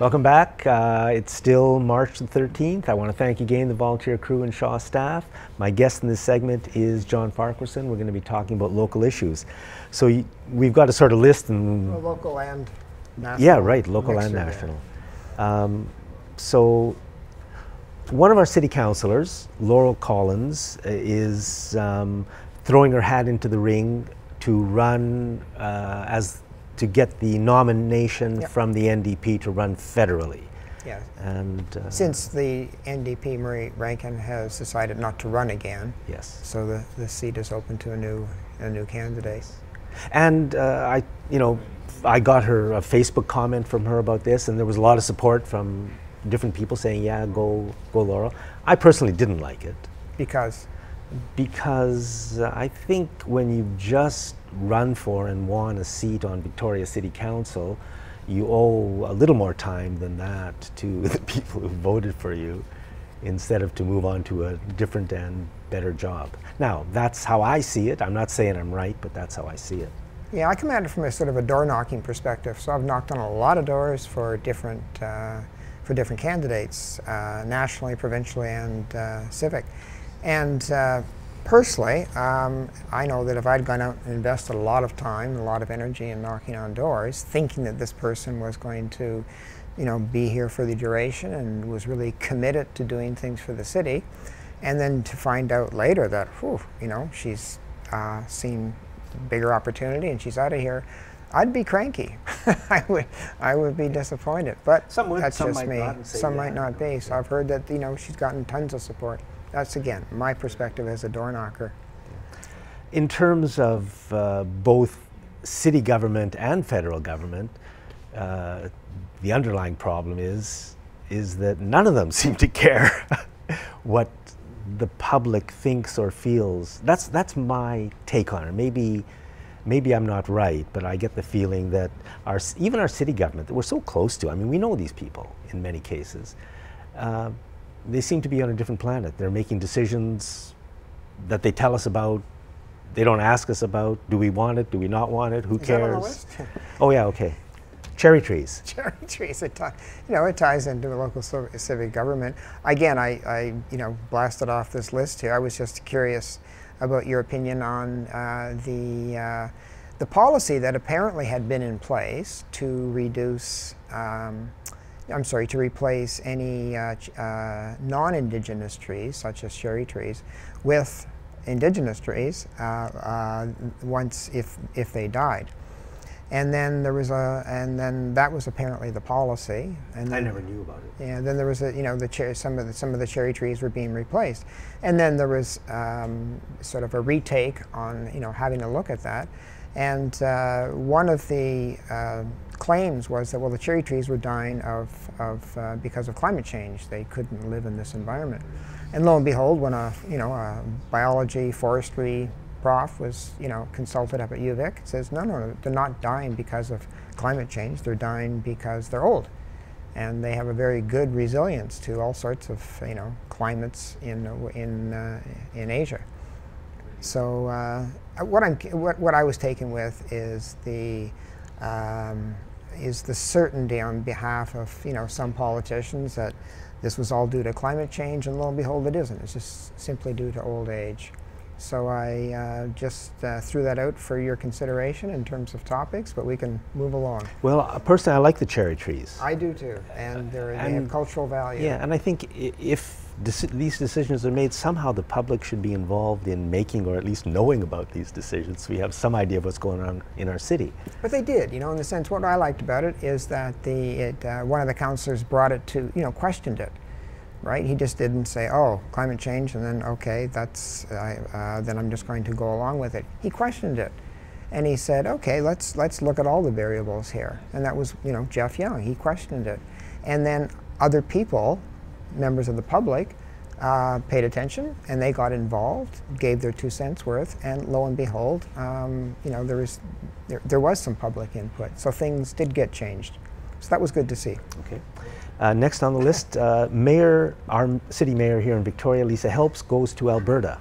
Welcome back. Uh, it's still March the 13th. I want to thank again the volunteer crew and Shaw staff. My guest in this segment is John Farquharson. We're going to be talking about local issues. So y- we've got a sort of list and Well, local and national. yeah, right, local and national. Um, so, one of our city councilors, Laurel Collins, is um, throwing her hat into the ring to run uh, as to get the nomination Yep. from the NDP to run federally. Yeah. And uh, Since the NDP, Murray Rankin has decided not to run again, yes, so the, the seat is open to a new a new candidate. and uh, I, you know, I got her a Facebook comment from her about this, and there was a lot of support from different people saying, "Yeah, go, go, Laurel." I personally didn't like it. Because because uh, I think when you just run for and won a seat on Victoria City Council, you owe a little more time than that to the people who voted for you instead of to move on to a different and better job. Now, that's how I see it. I'm not saying I'm right, but that's how I see it. yeah, I come at it from a sort of a door knocking perspective. So I've knocked on a lot of doors for different uh, for different candidates, uh, nationally, provincially, and uh, civic. And uh, personally, um, I know that if I'd gone out and invested a lot of time, a lot of energy in knocking on doors, thinking that this person was going to, you know, be here for the duration and was really committed to doing things for the city, and then to find out later that, whew, you know, she's uh, seen bigger opportunity and she's out of here, I'd be cranky. I would, I would be disappointed. But Some would, that's some just might me. not and say, some "Yeah, might not be. So I've heard that you know she's gotten tons of support. That's again my perspective as a door knocker. In terms of uh, both city government and federal government, uh, the underlying problem is is that none of them seem to care what the public thinks or feels. That's that's my take on it. Maybe maybe I'm not right, but I get the feeling that our even our city government that we're so close to. I mean, we know these people in many cases. Uh, they seem to be on a different planet. They're making decisions that they tell us about. They don't ask us about. Do we want it? Do we not want it? Who Is that on the cares? Oh yeah, okay. Cherry trees. cherry trees. It you know, it ties into the local civic government. Again, I, I, you know, blasted off this list here. I was just curious about your opinion on uh, the uh, the policy that apparently had been in place to reduce. Um, I'm sorry, to replace any uh, uh, non-indigenous trees, such as cherry trees, with indigenous trees uh, uh, once if if they died. And then there was a, and then that was apparently the policy. And I then, never knew about it. Yeah, then there was a, you know, the cher- some of the some of the cherry trees were being replaced, and then there was um, sort of a retake on, you know, having a look at that. And uh, one of the uh, claims was that well, the cherry trees were dying of, of uh, because of climate change. They couldn't live in this environment. And lo and behold, when a you know a biology forestry prof was you know consulted up at UVic, says no, no, they're not dying because of climate change. They're dying because they're old, and they have a very good resilience to all sorts of you know climates in in uh, in Asia. So uh, what I'm what, what I was taken with is the um, is the certainty on behalf of you know some politicians that this was all due to climate change, and lo and behold, it isn't. It's just simply due to old age. So I uh, just uh, threw that out for your consideration in terms of topics, but we can move along. Well, uh, personally, I like the cherry trees. I do too, and they're, they have cultural value. Yeah, and I think if deci- these decisions are made, somehow the public should be involved in making or at least knowing about these decisions so we have some idea of what's going on in our city. But they did, you know, in the sense, what I liked about it is that the it, uh, one of the counselors brought it to, you know, questioned it, right? He just didn't say, oh, climate change, and then okay, that's uh, then I'm just going to go along with it. He questioned it, and he said, okay, let's let's look at all the variables here, and that was, you know, Geoff Young. He questioned it, and then other people, members of the public. Uh, paid attention and they got involved, gave their two cents worth, and lo and behold, um, you know, there was there, there was some public input, so things did get changed. So that was good to see. Okay. Uh, next on the list, uh, Mayor, our city mayor here in Victoria, Lisa Helps, goes to Alberta.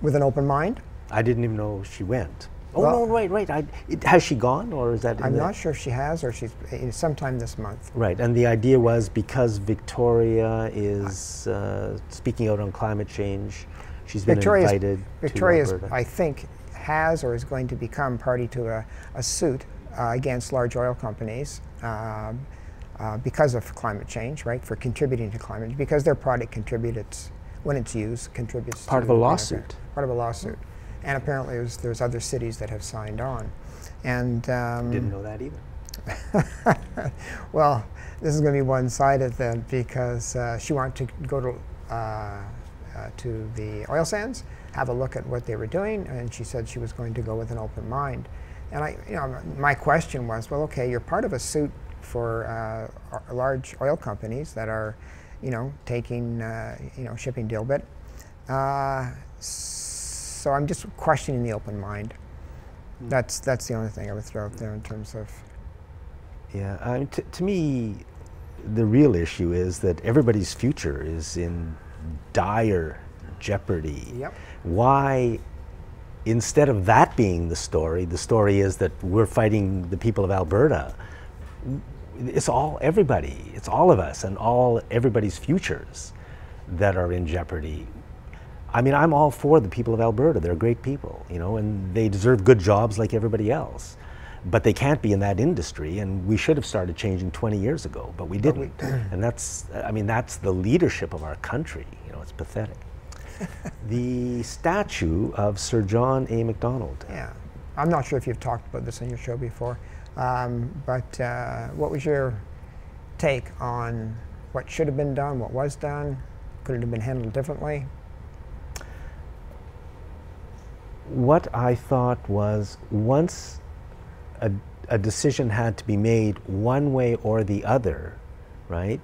With an open mind, I didn't even know she went. Oh well, no, right, right. I, it, has she gone, or is that? I'm not sure if she has, or she's uh, sometime this month. Right, and the idea was because Victoria is uh, speaking out on climate change, she's been Victoria's, invited. Victoria's, I think, has or is going to become party to a, a suit against large oil companies. Um, uh, because of climate change, right? For contributing to climate, change, because their product contributes when it's used, contributes part of a lawsuit. Part of a lawsuit and apparently there's, there's other cities that have signed on. And um, didn't know that either. well, this is going to be one-sided then because uh, she wanted to go to uh, uh, to the oil sands, have a look at what they were doing, and she said she was going to go with an open mind. And I, you know, my question was, well, okay, you're part of a suit for uh, large oil companies that are, you know, taking, uh, you know, shipping dilbit. Uh, so I'm just questioning the open mind. Mm. That's that's the only thing I would throw out there in terms of. Yeah, I mean, to me, the real issue is that everybody's future is in dire jeopardy. Yep. Why, instead of that being the story, the story is that we're fighting the people of Alberta. It's all everybody. It's all of us and all everybody's futures that are in jeopardy I mean, I'm all for the people of Alberta. They're great people, you know, and they deserve good jobs like everybody else. But they can't be in that industry, and we should have started changing 20 years ago, but we didn't. and that's, I mean, that's the leadership of our country. You know, it's pathetic. the statue of Sir John A. Macdonald. Yeah. I'm not sure if you've talked about this on your show before, um, but uh, what was your take on what should have been done, what was done? Could it have been handled differently? what I thought was once a, a decision had to be made one way or the other, right?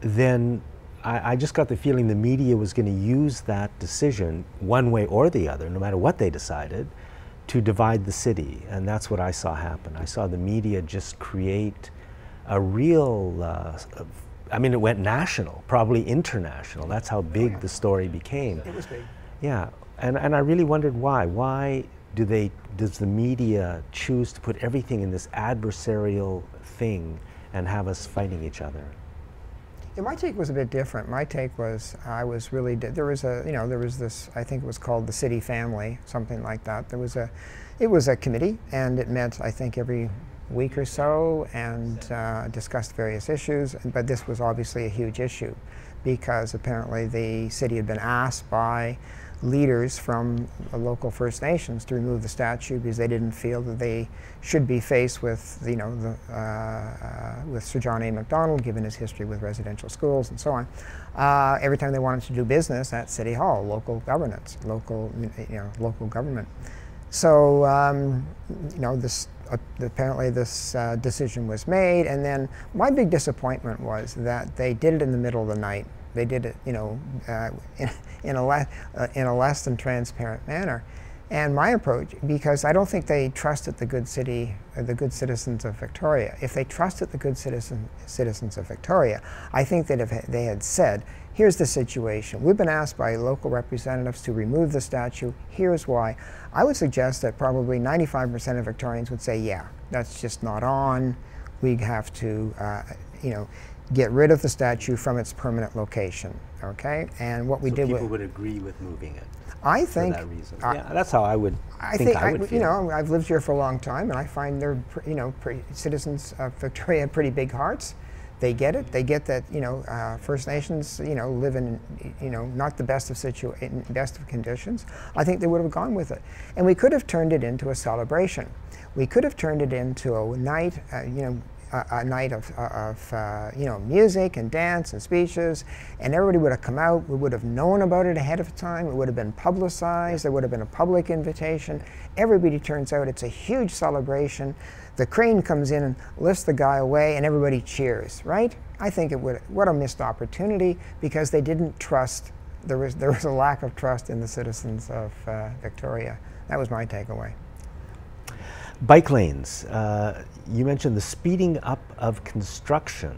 Then I, I just got the feeling the media was going to use that decision one way or the other, no matter what they decided, to divide the city. And that's what I saw happen. I saw the media just create a real, uh, I mean, it went national, probably international. That's how big oh, the story became. It was big. Yeah, and, and I really wondered why. Why do they, does the media choose to put everything in this adversarial thing and have us fighting each other? Yeah, my take was a bit different. My take was I was really there was a you know there was this I think it was called the City Family something like that. There was a it was a committee and it met I think every week or so and uh, discussed various issues. But this was obviously a huge issue because apparently the city had been asked by leaders from local First Nations to remove the statue because they didn't feel that they should be faced with, you know, the, uh, uh, with Sir John A. Macdonald, given his history with residential schools and so on. Uh, every time they wanted to do business at City Hall, local governance, local, you know, local government. So, um, you know, this uh, apparently this uh, decision was made, and then my big disappointment was that they did it in the middle of the night they did it, you know, uh, in, in, a uh, in a less than transparent manner. And my approach, because I don't think they trusted the good city, uh, the good citizens of Victoria. If they trusted the good citizen, citizens of Victoria, I think that if they had said, here's the situation. We've been asked by local representatives to remove the statue. Here's why. I would suggest that probably 95% of Victorians would say, yeah, that's just not on. We have to, uh, you know, get rid of the statue from its permanent location. Okay, and what we so did. People would agree with moving it. I think for that reason. I, yeah, that's how I would. I think, think I, would I, feel. You know, I've lived here for a long time, and I find they're, you know, pretty, citizens of Victoria have pretty big hearts. They get it. They get that you know uh, First Nations you know live in you know not the best of situ best of conditions. I think they would have gone with it, and we could have turned it into a celebration. We could have turned it into a night, uh, you know, a, a night of, of uh, you know music and dance and speeches, and everybody would have come out. We would have known about it ahead of time. It would have been publicized. There would have been a public invitation. Everybody turns out. It's a huge celebration. The crane comes in and lifts the guy away, and everybody cheers. Right? I think it would. What a missed opportunity because they didn't trust. There was there was a lack of trust in the citizens of uh, Victoria. That was my takeaway. Bike lanes. Uh, you mentioned the speeding up of construction.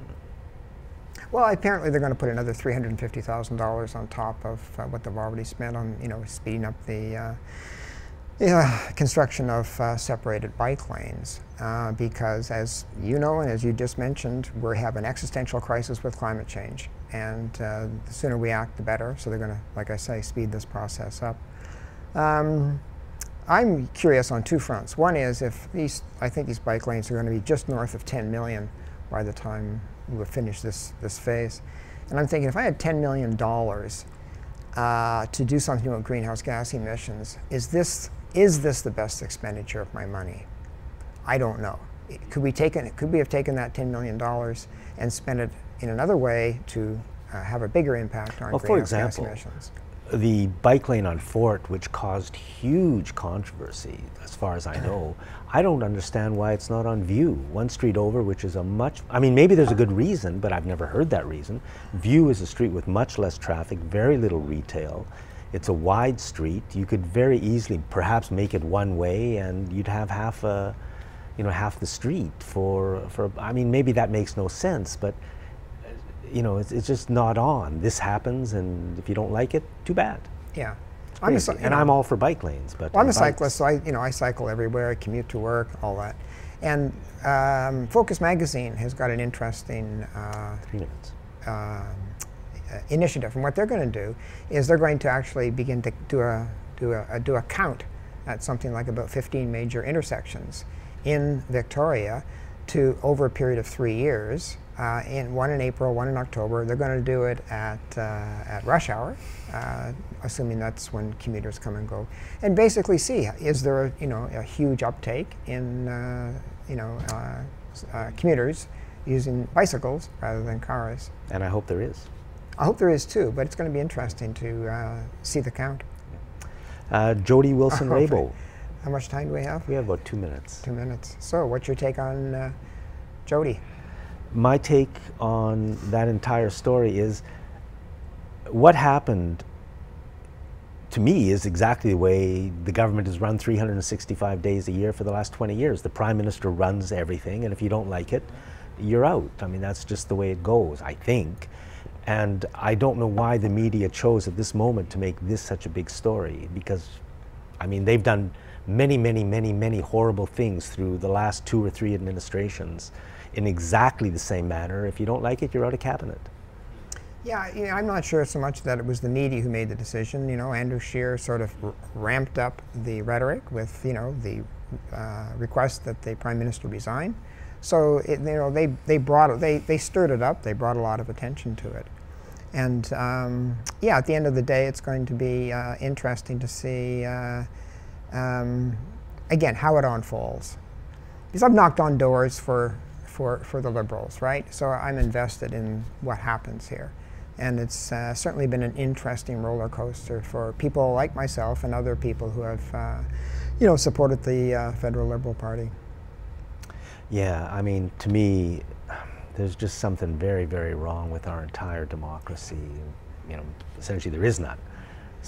Well, apparently they're going to put another $350,000 on top of uh, what they've already spent on, you know, speeding up the, uh, Yeah, construction of uh, separated bike lanes uh, because, as you know and as you just mentioned, we have an existential crisis with climate change. And uh, the sooner we act, the better. So they're going to, like I say, speed this process up. Um, I'm curious on two fronts. One is if these, I think these bike lanes are going to be just north of 10 million by the time we finish this, this phase. And I'm thinking if I had $10 million uh, to do something about greenhouse gas emissions, is this is this the best expenditure of my money? I don't know. Could we, taken, could we have taken that $10 million and spent it in another way to uh, have a bigger impact on well, greenhouse example, gas emissions? The bike lane on Fort, which caused huge controversy, as far as I know, I don't understand why it's not on View. One street over, which is a much, I mean, maybe there's a good reason, but I've never heard that reason. View is a street with much less traffic, very little retail. It's a wide street. You could very easily perhaps make it one way and you'd have half a, you know, half the street for, for I mean, maybe that makes no sense, but you know, it's, it's just not on. This happens and if you don't like it, too bad. Yeah. I'm a, and know, I'm all for bike lanes, but well, I'm a bikes. cyclist, so I, you know, I cycle everywhere. I commute to work, all that. And um, Focus Magazine has got an interesting uh. Um, uh, initiative. And what they're going to do is they're going to actually begin to do a, do a, a, do a count at something like about 15 major intersections in Victoria to over a period of three years. Uh, in one in April, one in October. They're going to do it at uh, at rush hour, uh, assuming that's when commuters come and go, and basically see is there a, you know a huge uptake in uh, you know uh, commuters using bicycles rather than cars. And I hope there is. I hope there is too, but it's going to be interesting to uh, see the count. Uh, Jody Wilson Raybould. How much time do we have? We have about two minutes. Two minutes. So, what's your take on uh, Jody? My take on that entire story is what happened to me is exactly the way the government has run 365 days a year for the last 20 years. The prime minister runs everything, and if you don't like it, you're out. I mean, that's just the way it goes, I think. And I don't know why the media chose at this moment to make this such a big story because, I mean, they've done many, many, many, many horrible things through the last two or three administrations in exactly the same manner. If you don't like it, you're out of cabinet. Yeah, you know, I'm not sure so much that it was the media who made the decision. You know, Andrew Scheer sort of ramped up the rhetoric with, you know, the uh, request that the prime minister resign. So, it, you know, they, they brought it, they, they stirred it up. They brought a lot of attention to it. And um, yeah, at the end of the day, it's going to be uh, interesting to see, uh, um, again, how it unfolds. Because I've knocked on doors for, for, for the Liberals, right? So I'm invested in what happens here. And it's uh, certainly been an interesting roller coaster for people like myself and other people who have, uh, you know, supported the uh, federal Liberal Party. Yeah, I mean, to me, there's just something very, very wrong with our entire democracy. You know, essentially there is none.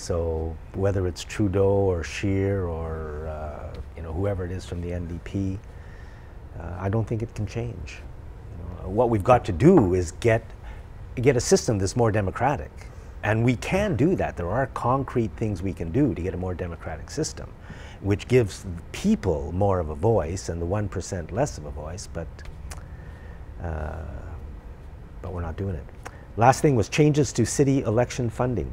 So whether it's Trudeau or Scheer or uh, you know whoever it is from the NDP, uh, I don't think it can change. You know, what we've got to do is get get a system that's more democratic, and we can do that. There are concrete things we can do to get a more democratic system, which gives people more of a voice and the one percent less of a voice. But uh, but we're not doing it. Last thing was changes to city election funding.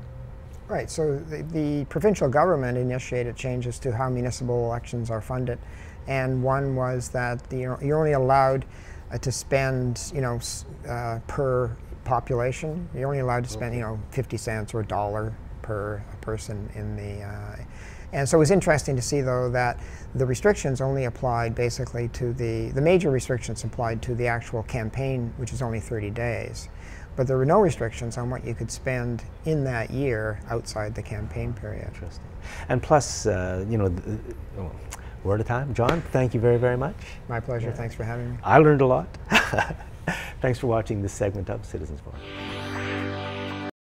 Right, so the, the, provincial government initiated changes to how municipal elections are funded. And one was that you're, you're only allowed uh, to spend, you know, uh, per population. You're only allowed to spend, you know, 50 cents or a dollar per person in the uh, and so it was interesting to see, though, that the restrictions only applied basically to the, the major restrictions applied to the actual campaign, which is only 30 days. But there were no restrictions on what you could spend in that year outside the campaign period. Interesting. And plus, uh, you know, oh, word of time. John, thank you very, very much. My pleasure. Yeah. Thanks for having me. I learned a lot. Thanks for watching this segment of Citizens Forum.